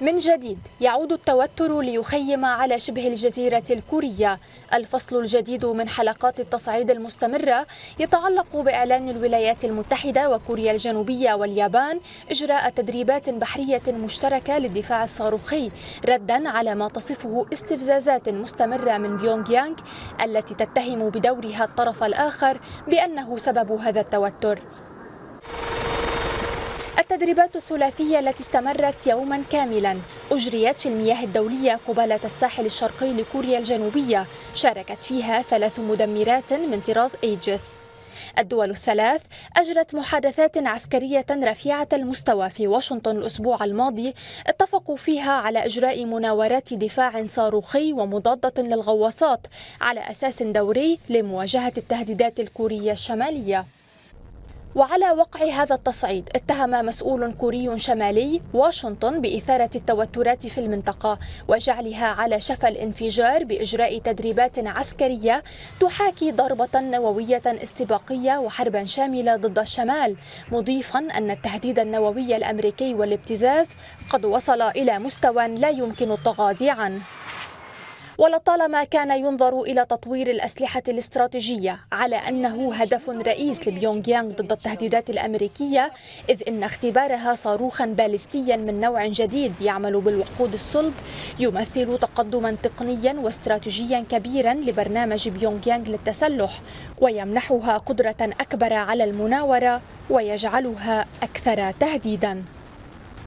من جديد يعود التوتر ليخيم على شبه الجزيرة الكورية. الفصل الجديد من حلقات التصعيد المستمرة يتعلق بإعلان الولايات المتحدة وكوريا الجنوبية واليابان إجراء تدريبات بحرية مشتركة للدفاع الصاروخي ردا على ما تصفه استفزازات مستمرة من بيونغ يانغ التي تتهم بدورها الطرف الآخر بأنه سبب هذا التوتر. التدريبات الثلاثية التي استمرت يوما كاملا. أجريت في المياه الدولية قبالة الساحل الشرقي لكوريا الجنوبية. شاركت فيها ثلاث مدمرات من طراز إيجس الدول الثلاث أجرت محادثات عسكرية رفيعة المستوى في واشنطن الأسبوع الماضي. اتفقوا فيها على إجراء مناورات دفاع صاروخي ومضادة للغواصات على أساس دوري لمواجهة التهديدات الكورية الشمالية. وعلى وقع هذا التصعيد اتهم مسؤول كوري شمالي واشنطن بإثارة التوترات في المنطقة وجعلها على شفا الانفجار بإجراء تدريبات عسكرية تحاكي ضربة نووية استباقية وحربا شاملة ضد الشمال مضيفا أن التهديد النووي الأمريكي والابتزاز قد وصل إلى مستوى لا يمكن التغاضي عنه. ولطالما كان ينظر إلى تطوير الأسلحة الاستراتيجية على أنه هدف رئيس لبيونغ يانغ ضد التهديدات الأمريكية إذ إن اختبارها صاروخا باليستيا من نوع جديد يعمل بالوقود الصلب يمثل تقدما تقنيا واستراتيجيا كبيرا لبرنامج بيونغ يانغ للتسلح ويمنحها قدرة أكبر على المناورة ويجعلها أكثر تهديدا.